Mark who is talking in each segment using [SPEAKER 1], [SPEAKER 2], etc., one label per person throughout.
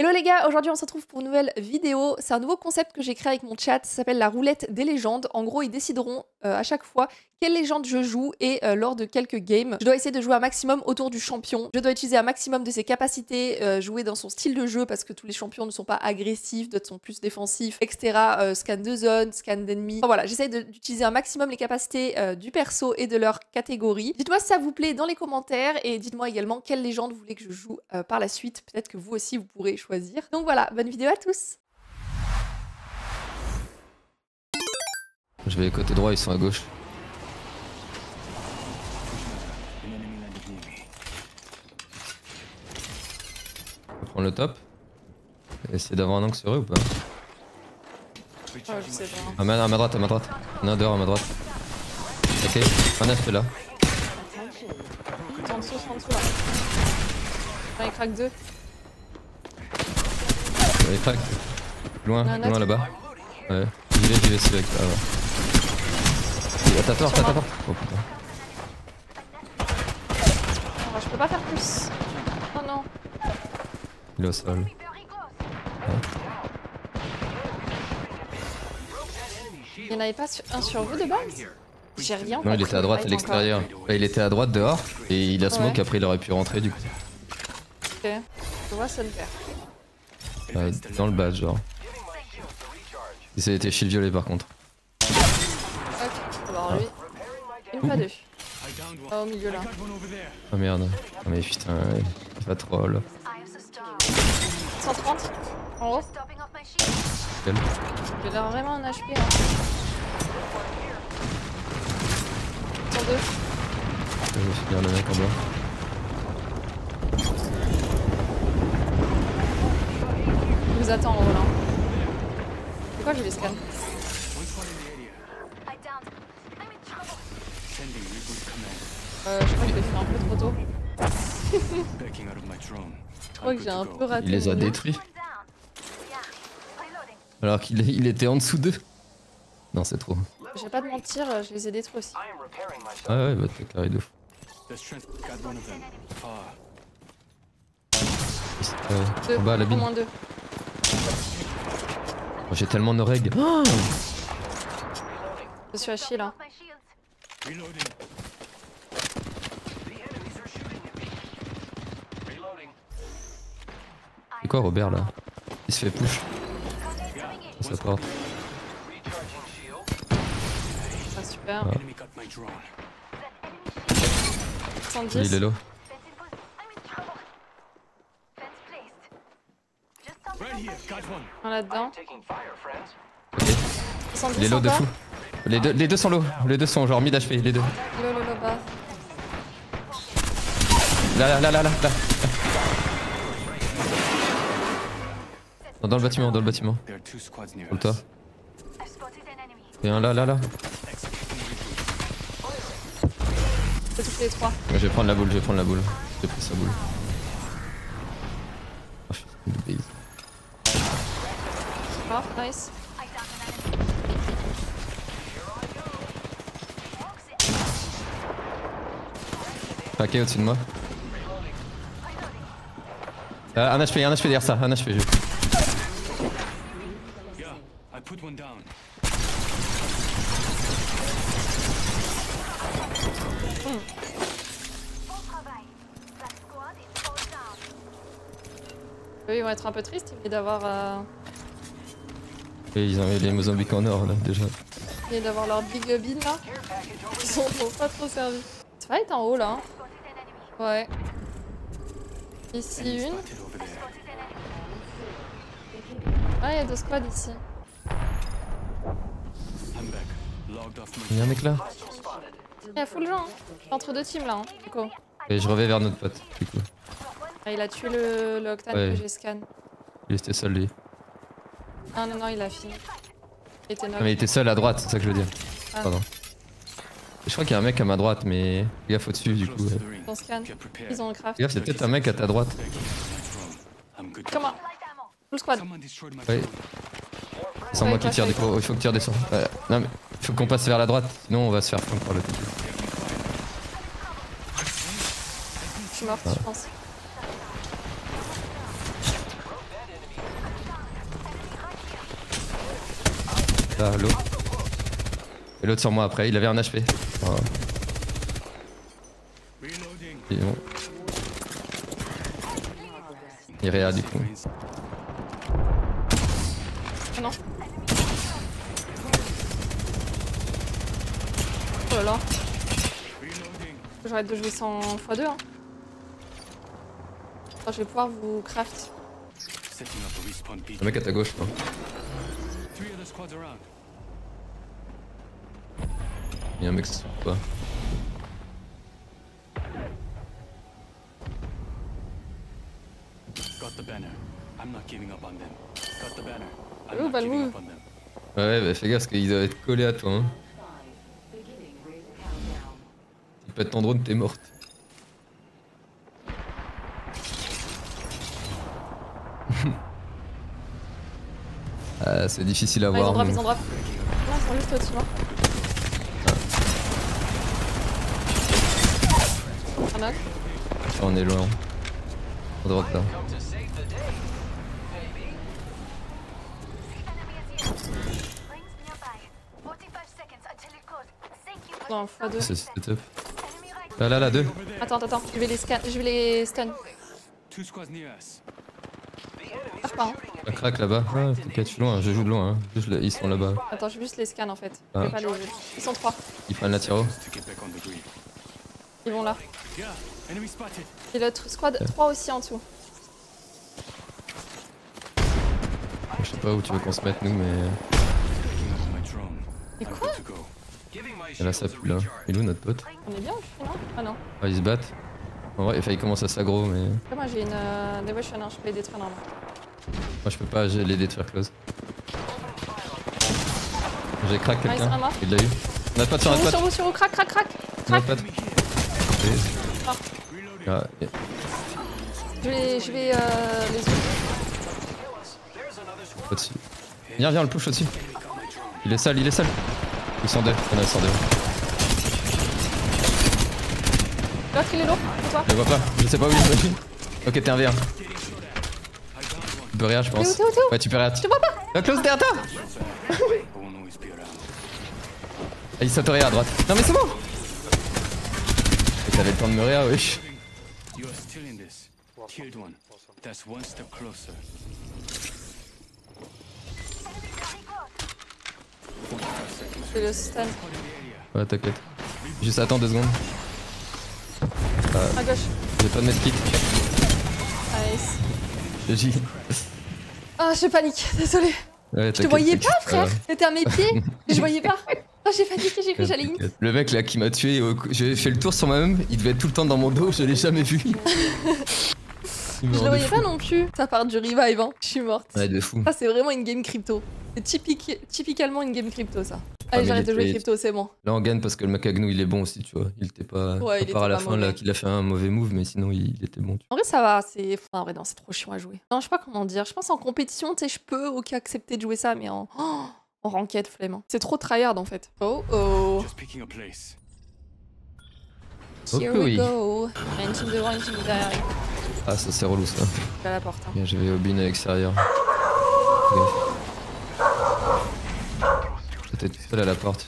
[SPEAKER 1] Hello les gars, aujourd'hui on se retrouve pour une nouvelle vidéo. C'est un nouveau concept que j'ai créé avec mon chat, ça s'appelle la roulette des légendes. En gros, ils décideront euh, à chaque fois quelle légende je joue et euh, lors de quelques games. Je dois essayer de jouer un maximum autour du champion. Je dois utiliser un maximum de ses capacités, euh, jouer dans son style de jeu parce que tous les champions ne sont pas agressifs, d'autres sont plus défensifs, etc. scan de zone, scan d'ennemis. Enfin, voilà, j'essaie d'utiliser un maximum les capacités du perso et de leur catégorie. Dites-moi si ça vous plaît dans les commentaires et dites-moi également quelle légende vous voulez que je joue par la suite. Peut-être que vous aussi vous pourrez choisir. Donc voilà, bonne vidéo à tous
[SPEAKER 2] Je vais côté droit, ils sont à gauche. On prendre le top. Essayer d'avoir un angle sur eux ou pas
[SPEAKER 1] oh, je sais pas.
[SPEAKER 2] Ah, à ma droite, à ma droite. On a dehors à ma droite. Ok, un F est là.
[SPEAKER 1] en dessous, en dessous là. il craque deux.
[SPEAKER 2] Il craque. Loin, loin là-bas. Ouais. J'y vais, j'y vais, avec. Ah ouais. T'as tort, t'as tort. Oh putain.
[SPEAKER 1] Oh, je peux pas faire plus. Oh non.
[SPEAKER 2] Il est au sol. Ouais.
[SPEAKER 1] Il n'y en avait pas un sur vous de base? J'ai rien
[SPEAKER 2] Non, il était à droite à l'extérieur. il était à droite dehors et il a smoke, après il aurait pu rentrer du coup.
[SPEAKER 1] Ok, je vois ça le faire.
[SPEAKER 2] Euh, dans le bas, genre. Il s'est été shield violet par contre.
[SPEAKER 1] Ok, alors lui. Une pas deux. Ah, au milieu là.
[SPEAKER 2] Oh merde. Oh mais putain, il va trop là.
[SPEAKER 1] 130 en haut.
[SPEAKER 2] Quel
[SPEAKER 1] J'ai l'air vraiment en HP. Hein. 102.
[SPEAKER 2] Je vais finir le mec en bas.
[SPEAKER 1] Vous attend en là. Pourquoi je les scanne Euh, je crois que je l'ai fait un peu trop tôt. je crois que j'ai un peu raté.
[SPEAKER 2] Il les a détruits. Alors qu'il il était en dessous d'eux. Non, c'est trop.
[SPEAKER 1] Je vais pas te mentir, je les ai détruits aussi.
[SPEAKER 2] Ah ouais, bah t'es carré de fou.
[SPEAKER 1] Deux, en bas, la Moins deux.
[SPEAKER 2] Oh, J'ai tellement de règles. Oh
[SPEAKER 1] je suis à chier là.
[SPEAKER 2] C'est quoi Robert là? Il se fait push. Ça porte.
[SPEAKER 1] Ah super. 110.
[SPEAKER 2] Il est low.
[SPEAKER 1] Un là-dedans.
[SPEAKER 2] Ok. Les low de fou. Les deux, les deux sont low. Les deux sont genre mid HP. Les deux.
[SPEAKER 1] Low, low, low, bas.
[SPEAKER 2] Là, là, là, là, là. là. dans le bâtiment, dans le bâtiment. Pour toi. Et un là, là, là.
[SPEAKER 1] Je les trois.
[SPEAKER 2] je vais prendre la boule, je vais prendre la boule. J'ai pris sa boule.
[SPEAKER 1] Nice.
[SPEAKER 2] Paquet au-dessus de moi. Euh, un HP, un HP derrière ça, un HP. Je...
[SPEAKER 1] Eux ils vont être un peu tristes d'avoir euh,
[SPEAKER 2] et ils ont les Mozambiques en or là déjà.
[SPEAKER 1] Et d'avoir leur big bin là. Ils sont pas trop servis. Ça va être en haut là. Hein. Ouais. Ici une. Ah il y a deux squads ici.
[SPEAKER 2] Il y a un mec là.
[SPEAKER 1] Il y a full gens. Hein. Entre deux teams là. Hein,
[SPEAKER 2] Et je reviens vers notre pote du coup.
[SPEAKER 1] Ah, il a tué le, le Octane que j'ai scan.
[SPEAKER 2] Il était seul lui.
[SPEAKER 1] Ah non, non, il a fini.
[SPEAKER 2] Il était mais il était seul à droite, c'est ça que je veux dire. Ah. Pardon. Je crois qu'il y a un mec à ma droite, mais gaffe au-dessus du coup.
[SPEAKER 1] Dans scan, ils ont un craft.
[SPEAKER 2] Gaffe, c'est peut-être un mec à ta droite.
[SPEAKER 1] Comment Full squad.
[SPEAKER 2] Oui. C'est moi qui tire des coups, il faut que tu redescends. Ouais. Non mais il faut qu'on passe vers la droite, sinon on va se faire flank par le
[SPEAKER 1] Je suis morte, je pense.
[SPEAKER 2] Là, l'autre. Et l'autre sur moi après, il avait un HP. Voilà. Et bon. Il réa du coup.
[SPEAKER 1] Ah non. Oh là là. J'arrête de jouer sans x2 hein. Attends, je vais pouvoir vous craft.
[SPEAKER 2] Le mec à ta gauche, je crois. Il y a un mec sur toi.
[SPEAKER 3] Got the banner. I'm not giving up on them. Got the banner. I'm not giving
[SPEAKER 1] oui.
[SPEAKER 3] up on them.
[SPEAKER 2] Ouais, bah fais gaffe parce qu'ils doivent être collés à toi. Hein. Tu pètes ton drone, t'es morte. Ah, c'est difficile à
[SPEAKER 1] Ah, ils
[SPEAKER 2] voir.
[SPEAKER 1] ont drop,
[SPEAKER 2] mais-
[SPEAKER 1] ils ont drop. Non, ils sont juste au-dessus, moi. Un.
[SPEAKER 2] On est loin. À droite là.
[SPEAKER 1] Non, x2.
[SPEAKER 2] C'est top. Là, là, là, deux.
[SPEAKER 1] Attends, attends, attends. Je vais les scan. Je vais les stun.
[SPEAKER 3] Two squads near us.
[SPEAKER 1] Pas, hein.
[SPEAKER 2] Un crack là-bas. Ah, t'inquiète, je suis loin, je joue de loin. Hein. Juste ils sont là-bas.
[SPEAKER 1] Attends, je vais juste les scan en fait.
[SPEAKER 2] Ah.
[SPEAKER 1] vais pas les... Ils sont trois.
[SPEAKER 2] Ils prennent la tiro.
[SPEAKER 1] Ils vont là. Et l'autre squad, trois aussi en dessous.
[SPEAKER 2] Je sais pas où tu veux qu'on se mette, nous, mais.
[SPEAKER 1] Mais quoi?
[SPEAKER 3] to go.
[SPEAKER 2] Là, ça pue là. Il est où notre pote?
[SPEAKER 1] On est bien au fil, non? Ah non.
[SPEAKER 2] Ah, ils se battent. En vrai, enfin, ils commencent à s'aggro, mais.
[SPEAKER 1] Après, moi j'ai une euh, devotion, hein. je peux les détruire normalement.
[SPEAKER 2] Moi, je peux pas j'ai les détruire close. J'ai crack quelqu'un. Il l'a eu. Sur
[SPEAKER 1] Sur vous,
[SPEAKER 2] notre
[SPEAKER 1] sur
[SPEAKER 2] pote.
[SPEAKER 1] vous, sur vous, crac, crac, crac
[SPEAKER 2] Notre pote.
[SPEAKER 1] Ah.
[SPEAKER 2] Ah, et-
[SPEAKER 1] Je vais, je vais euh, les autres.
[SPEAKER 2] au-dessus. Viens, viens, on le push au-dessus. Il est seul, il est deux. Il y en a, ils sont deux.
[SPEAKER 1] L'autre il est lourd, toi
[SPEAKER 2] Je le vois pas. Je sais pas où il est. Ok, t'es un V1. Tu peux rien, je
[SPEAKER 1] T'es où,
[SPEAKER 2] pense.
[SPEAKER 1] t'es où, t'es où
[SPEAKER 2] Ouais, tu peux rien.
[SPEAKER 1] Je te vois pas
[SPEAKER 2] La close derrière toi. Ah, il s'autoréa à droite. Non, mais c'est bon T'avais le temps de me réa, wesh.
[SPEAKER 1] Je vais le stun.
[SPEAKER 2] Ouais, t'inquiète. Juste attends deux secondes.
[SPEAKER 1] À gauche.
[SPEAKER 2] J'ai pas de medkit.
[SPEAKER 1] Nice. Ah, je panique, désolé.
[SPEAKER 2] Ouais,
[SPEAKER 1] Je te voyais pas, frère. T'étais à mes pieds je voyais pas. Ah, j'ai paniqué, j'ai cru que j'allais.
[SPEAKER 2] Le mec là qui m'a tué, j'ai fait le tour sur moi-même, il devait être tout le temps dans mon dos, je l'ai jamais vu.
[SPEAKER 1] Je le voyais pas non plus. Ça part du revive, hein. Je suis morte.
[SPEAKER 2] Ouais, de fou.
[SPEAKER 1] Ça, c'est vraiment une game crypto. C'est typique, typiquement une game crypto, ça.
[SPEAKER 2] Ah,
[SPEAKER 1] Allez,
[SPEAKER 2] mais
[SPEAKER 1] j'arrête de jouer crypto, c'est bon.
[SPEAKER 2] Là on gagne parce que le mec à Gnou il est bon aussi, tu vois. Il était pas.
[SPEAKER 1] Ouais, il
[SPEAKER 2] à part
[SPEAKER 1] était
[SPEAKER 2] à la
[SPEAKER 1] pas
[SPEAKER 2] fin là qu'il a fait un mauvais move, mais sinon il, il était bon. tu
[SPEAKER 1] En vrai, ça va. C'est. Enfin, en vrai, non, c'est trop chiant à jouer. Non, je sais pas comment dire. Je pense en compétition, tu sais, je peux, ok, accepter de jouer ça, mais en. Oh, en ranked, flemme. C'est trop tryhard en fait. Oh oh.
[SPEAKER 3] Just picking a place.
[SPEAKER 1] Here we
[SPEAKER 2] oui.
[SPEAKER 1] go. Il y a une team devant, une team derrière.
[SPEAKER 2] Ah, ça c'est relou ça.
[SPEAKER 1] à la porte. hein.
[SPEAKER 2] Bien, j'avais Obin à l'extérieur. J'étais tout seul à la porte.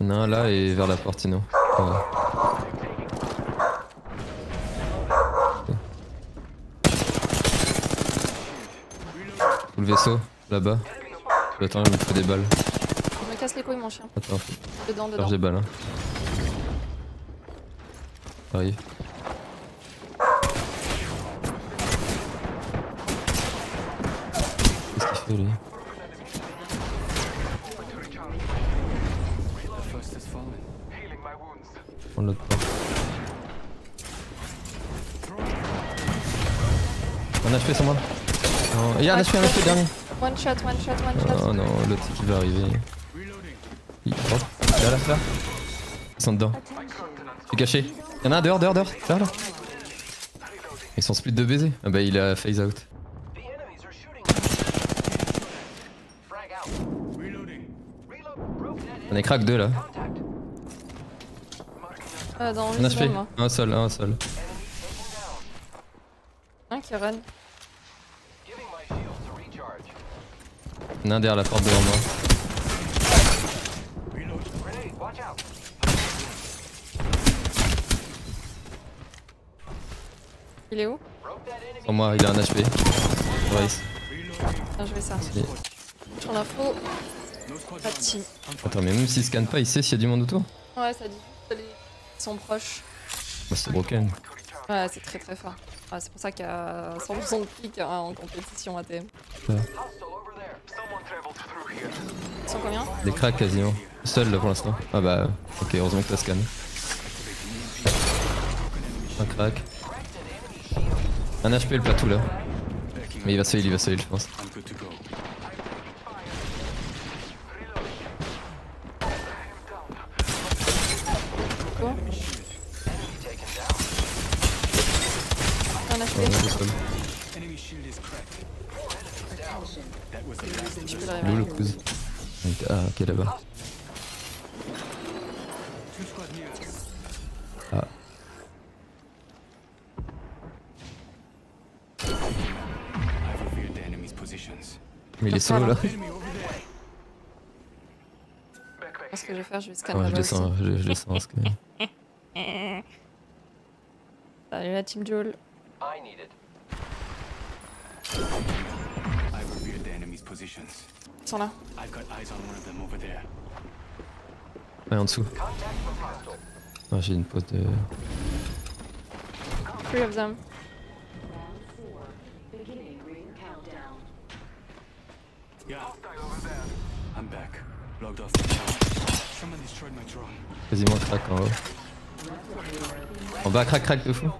[SPEAKER 2] Il y en a un là et vers la porte sinon. Ouais. Tout le vaisseau, là-bas. Attends, je me fais des balles.
[SPEAKER 1] Je me casse les couilles, mon chien.
[SPEAKER 2] Attends, faut
[SPEAKER 1] Dedans, dedans.
[SPEAKER 2] charge des balles. Hein. Arrive. Qu'est-ce qu'il fait lui? Prends l'autre porte. Un HP sur moi. Non. Il y a un HP, un HP dernier.
[SPEAKER 1] One shot, one shot, one shot.
[SPEAKER 2] Oh non, l'autre qui va arriver. Il rentre. Là, là, là. Ils sont dedans. Je suis caché. Y'en a un dehors, dehors, dehors. Là, là. Ils sont split de baiser. Ah bah, il a phase out. On est crack deux là.
[SPEAKER 1] Euh, dans
[SPEAKER 2] un HP, un seul, un seul.
[SPEAKER 1] Un qui run.
[SPEAKER 2] Il y en a un derrière la porte devant moi.
[SPEAKER 1] Il est où?
[SPEAKER 2] Sur moi, il a un HP.
[SPEAKER 1] Ah, je vais ça. Sur l'info, pas de team.
[SPEAKER 2] Attends, mais même s'il scanne pas, il sait s'il y a du monde autour?
[SPEAKER 1] Ouais, ça dit juste qui sont proches.
[SPEAKER 2] Bah, c'est broken.
[SPEAKER 1] Ouais, c'est très très fort. Ouais, c'est pour ça qu'il y a 100% de clic hein, en compétition ATM.
[SPEAKER 2] Ouais.
[SPEAKER 1] Ils sont combien?
[SPEAKER 2] Des cracks quasiment. Seul là pour l'instant. Ah bah, ok, heureusement que t'as scan. Un crack. Un HP le plateau là. Mais il va se heal, il va se heal, je pense.
[SPEAKER 1] Quoi Un HP, le
[SPEAKER 2] D'où
[SPEAKER 1] réveiller.
[SPEAKER 2] le cousin Ah, ok, là-bas. Ah, mais il est solo là.
[SPEAKER 1] Ce que je vais faire, je vais scanner
[SPEAKER 2] Ouais, je descends, je, je descends.
[SPEAKER 1] Salut la team Joel. Ils sont là.
[SPEAKER 3] I've got eyes on one of them over there.
[SPEAKER 2] Ouais, en dessous. Ah, j'ai une pause de.
[SPEAKER 1] Three of them.
[SPEAKER 2] Quasiment crack en haut. En bas, crack, crack de fou.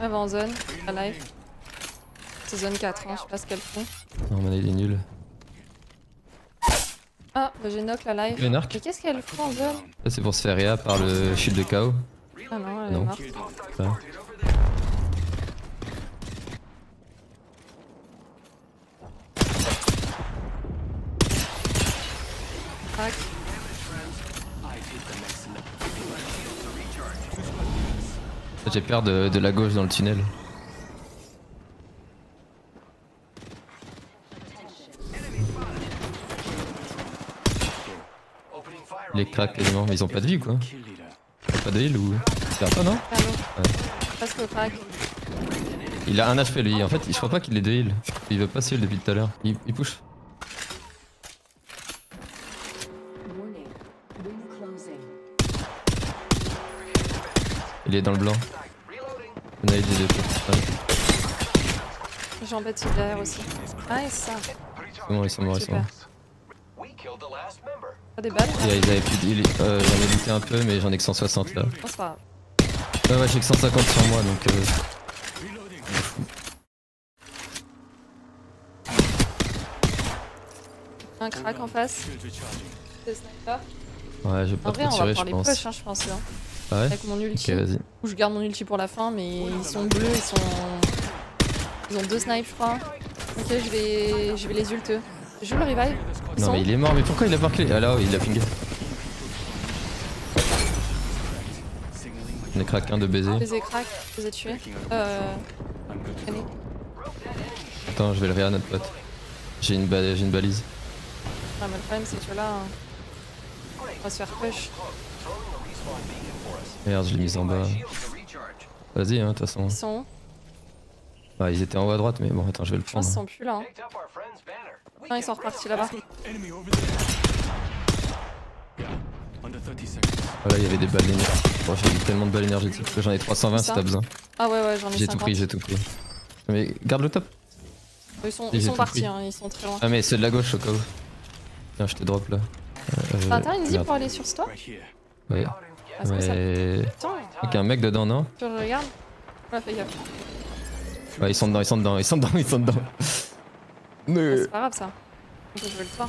[SPEAKER 1] Elle va en zone, la life. C'est zone 4, hein, je sais pas ce qu'elles font.
[SPEAKER 2] Non, mais il est nul.
[SPEAKER 1] Ah, bah j'ai knock la
[SPEAKER 2] arc.
[SPEAKER 1] Mais qu'est-ce qu'elle fout en zone
[SPEAKER 2] c'est pour se faire réa par le shield de KO.
[SPEAKER 1] Ah non, elle
[SPEAKER 2] Non.
[SPEAKER 1] est morte.
[SPEAKER 2] J'ai peur de, de la gauche dans le tunnel. Les cracks quasiment, mais ils ont pas de vie ou quoi Pas de heal ou. C'est pas non
[SPEAKER 1] Allô Presque crack.
[SPEAKER 2] Il a un HP lui, en fait je crois pas qu'il ait de heal. Il veut pas se heal depuis tout à l'heure. Il, il push. Il est dans le blanc. On a aidé de
[SPEAKER 1] J'embête celui derrière aussi. Nice ça.
[SPEAKER 2] C'est bon, ils sont morts, ils sont morts.
[SPEAKER 1] Pas des balles
[SPEAKER 2] Et, euh, ils avaient plus de heal. Euh, j'en ai looté un peu, mais j'en ai que 160 là.
[SPEAKER 1] Grave.
[SPEAKER 2] Ouais, ouais, j'ai que 150 sur moi donc. Euh...
[SPEAKER 1] Un crack en face. Sniper.
[SPEAKER 2] Ouais, je vais pas
[SPEAKER 1] En vrai,
[SPEAKER 2] trop
[SPEAKER 1] on va
[SPEAKER 2] tirer,
[SPEAKER 1] prendre
[SPEAKER 2] je
[SPEAKER 1] les
[SPEAKER 2] pense.
[SPEAKER 1] push, hein, je pense. hein.
[SPEAKER 2] Ah ouais
[SPEAKER 1] Avec mon
[SPEAKER 2] Ok,
[SPEAKER 1] ulti.
[SPEAKER 2] vas-y.
[SPEAKER 1] Ou je garde mon ulti pour la fin, mais ils sont bleus, ils sont. Ils ont deux snipes, je crois. Ok, je vais, je vais les ult. Je le revive. Ils
[SPEAKER 2] Non,
[SPEAKER 1] sont
[SPEAKER 2] mais il est mort, mais pourquoi il a pas clé Ah là, il a pingé. On est crack un de baiser.
[SPEAKER 1] Je les ai crack, je les ai tués. Euh. Allez.
[SPEAKER 2] Attends, je vais le réa notre pote. J'ai une, ba- j'ai une balise.
[SPEAKER 1] Ah, mais le problème, c'est que là. On va se faire push.
[SPEAKER 2] Merde, je l'ai mise en bas. Vas-y, hein, de toute façon.
[SPEAKER 1] Ils sont où
[SPEAKER 2] Ah, ils étaient en haut à droite, mais bon, attends, je vais le prendre.
[SPEAKER 1] sont plus là. hein. Non, ils sont repartis là-bas.
[SPEAKER 3] Enemy over there. Yeah. Under 30 seconds.
[SPEAKER 2] Voilà, il y avait des balles énergétiques. Bon, j'ai tellement de balles énergétiques que j'en ai 320 si t'as besoin.
[SPEAKER 1] Ah ouais, ouais, j'en ai 50.
[SPEAKER 2] J'ai tout pris, j'ai tout pris. Mais garde le top.
[SPEAKER 1] Ils sont, ils partis, hein, ils sont très loin.
[SPEAKER 2] Ah, mais c'est de la gauche au cas où. Tiens, je te drop là. Euh,
[SPEAKER 1] T'as intérêt une zip pour aller sur ce toit.
[SPEAKER 2] Ouais.
[SPEAKER 1] Ah, c'est quoi ça
[SPEAKER 2] Mais. Avec un mec dedans, non
[SPEAKER 1] tu regardes Ouais, fais gaffe.
[SPEAKER 2] Ouais, ils sont dedans, ils sont dedans, ils sont dedans, ils sont dedans.
[SPEAKER 1] Ah,
[SPEAKER 2] Mais.
[SPEAKER 1] c'est pas grave ça. On peut jouer le toit.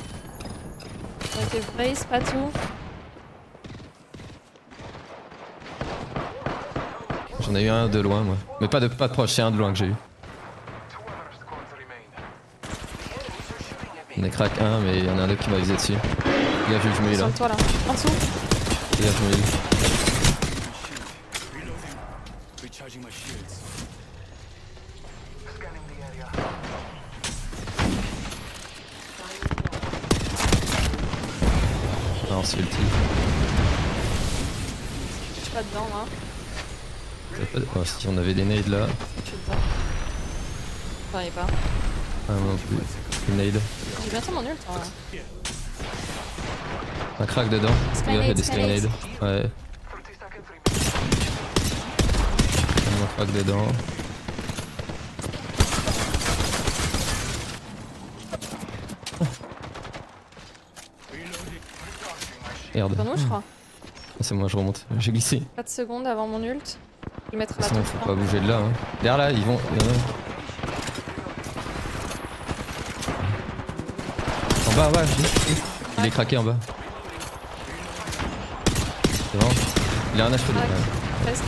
[SPEAKER 1] Ok, brace, pas tout.
[SPEAKER 2] J'en ai eu un de loin, moi. Mais pas de, pas de proche, c'est un de loin que j'ai eu. On est crack 1, mais il y en a un autre qui m'a visé dessus. Fais gaffe, je me mets là.
[SPEAKER 1] toi là. En dessous.
[SPEAKER 2] Fais gaffe, je me
[SPEAKER 3] Non, c'est
[SPEAKER 2] le type.
[SPEAKER 1] Je suis pas dedans là.
[SPEAKER 2] T'as pas. Oh, si on avait des nades là.
[SPEAKER 1] Je suis dedans. J'arrive pas.
[SPEAKER 2] Ah, moi non plus. Une nade.
[SPEAKER 1] J'ai bientôt mon ult. Hein.
[SPEAKER 2] Un crack dedans. Il y a des
[SPEAKER 1] sky
[SPEAKER 2] sky
[SPEAKER 1] nade.
[SPEAKER 2] nades. Ouais. Un crack dedans. Merde.
[SPEAKER 1] Dans nous, je crois.
[SPEAKER 2] C'est moi, je remonte. J'ai glissé.
[SPEAKER 1] 4 secondes avant mon ult. Je vais mettre la
[SPEAKER 2] Sinon, faut pas bouger de là. Hein. Derrière là, ils vont. en un. En bas, ouais, je. Il est craqué en bas. C'est bon. Il a un HP. Ouais.
[SPEAKER 1] Presque.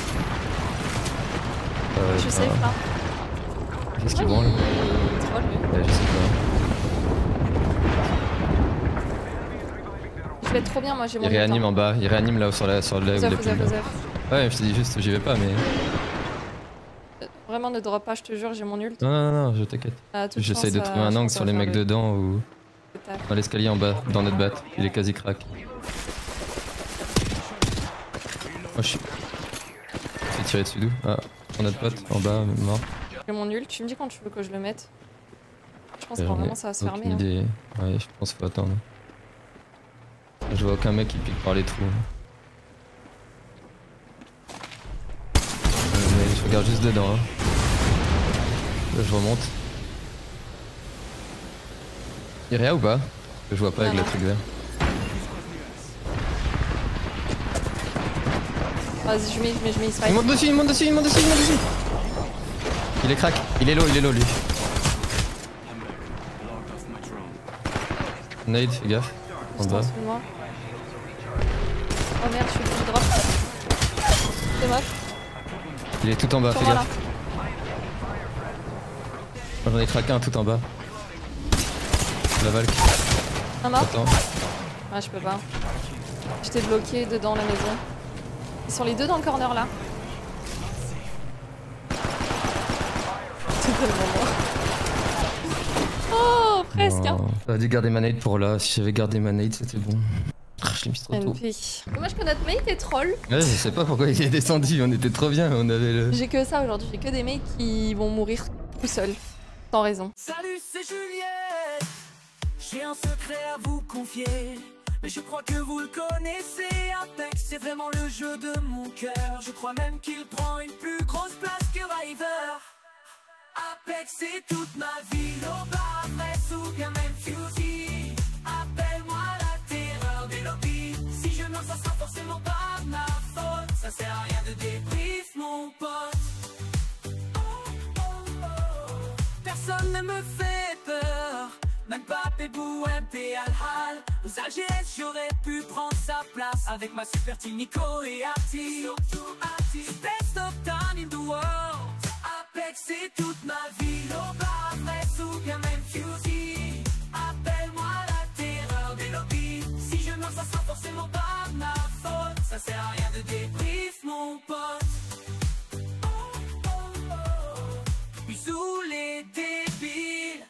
[SPEAKER 2] Euh,
[SPEAKER 1] Je sais pas.
[SPEAKER 2] Qu'est-ce qu'il branle
[SPEAKER 1] il- troll, lui.
[SPEAKER 2] Ouais, je sais pas.
[SPEAKER 1] Je trop bien, moi j'ai mon
[SPEAKER 2] Il réanime
[SPEAKER 1] hein.
[SPEAKER 2] en bas. Il réanime là sur la sur là où. Ouais, je te dis juste, j'y vais pas, mais.
[SPEAKER 1] Euh, Vraiment, ne drop pas, je te jure, j'ai mon ult.
[SPEAKER 2] Non, non, non, je t'inquiète.
[SPEAKER 1] Ah,
[SPEAKER 2] J'essaye
[SPEAKER 1] chance,
[SPEAKER 2] de
[SPEAKER 1] euh,
[SPEAKER 2] trouver un angle sur les mecs
[SPEAKER 1] le-
[SPEAKER 2] dedans ou
[SPEAKER 1] le
[SPEAKER 2] dans l'escalier en bas, dans notre batte. Il est quasi crack. Oh, je suis. C'est tiré dessus d'où Ah, sur notre pote, en bas, mort.
[SPEAKER 1] J'ai mon ult, tu me dis quand tu veux que je le mette. Je pense que vraiment ça va se fermer. hein.
[SPEAKER 2] idée. Ouais, je pense faut attendre. Je vois aucun mec qui pique par les trous. Euh, mais je regarde juste dedans. hein. Là, je remonte. Iria ou pas? Je vois pas avec
[SPEAKER 1] Non,
[SPEAKER 2] le truc vert.
[SPEAKER 1] Vas-y, je mets, je mets
[SPEAKER 2] Il monte dessus, il monte dessus, il monte dessus, il monte dessus Il est crack, il est low, il est low lui. Nade, fais gaffe. En bas.
[SPEAKER 1] Oh merde, je suis je drop. C'est moche.
[SPEAKER 2] Il est tout en bas, fais gaffe. J'en ai craqué un tout en bas. La valk,
[SPEAKER 1] Un mort
[SPEAKER 2] attends.
[SPEAKER 1] Ah, je peux pas. J'étais bloqué dedans la maison. Ils sont les deux dans le corner là. C'est tellement mort. Oh, presque. hein.
[SPEAKER 2] J'aurais dû garder ma nade pour là. Si j'avais gardé ma nade, c'était bon. Ah, Je l'ai mis trop tôt.
[SPEAKER 1] Dommage que notre mate est troll.
[SPEAKER 2] Ouais, je sais pas pourquoi il est descendu. On était trop bien. On avait le.
[SPEAKER 1] J'ai que ça aujourd'hui, j'ai que des mates qui vont mourir tout seuls. Sans raison.
[SPEAKER 4] Salut, c'est Juliette. J'ai un secret à vous confier. Mais je crois que vous le connaissez. Apex, c'est vraiment le jeu de mon cœur. Je crois même qu'il prend une plus grosse place que River. Apex, c'est toute ma vie. Loba, Fress ou bien même Fusey. Appelle-moi la terreur des lobbies. Si je meurs, ça sera forcément pas ma faute. Ça sert à rien de débrief, mon pote. Personne ne me fait Mbappé Bouemté Al-Hal Aux AGS j'aurais pu prendre sa place Avec ma super team Nico et Arti. Best of time in the world. Apex c'est toute ma vie. Loba, Metz ou bien même Fusey Appelle-moi la terreur des lobbies. Si je meurs ça sera forcément pas ma faute. Ça sert à rien de débrief mon pote. Oh, oh, oh. Sous les débiles.